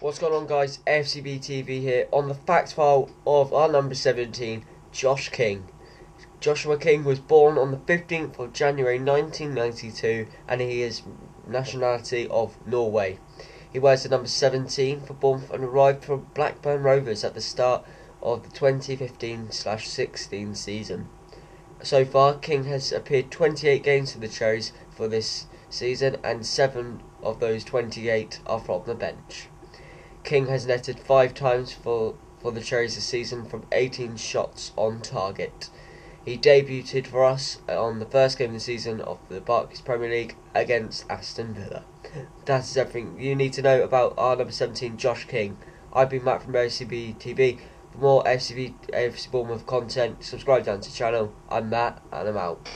What's going on, guys? FCB TV here on the fact file of our number 17, Josh King. Joshua King was born on the 15th of January 1992 and he is nationality of Norway. He wears the number 17 for Bournemouth and arrived for Blackburn Rovers at the start of the 2015-16 season. So far, King has appeared 28 games for the Cherries for this season and 7 of those 28 are from the bench. King has netted five times for, for the Cherries this season from 18 shots on target. He debuted for us on the first game of the season of the Barclays Premier League against Aston Villa. That is everything you need to know about our number 17, Josh King. I've been Matt from FCB TV. For more FCB, FC Bournemouth content, subscribe down to the channel. I'm Matt, and I'm out.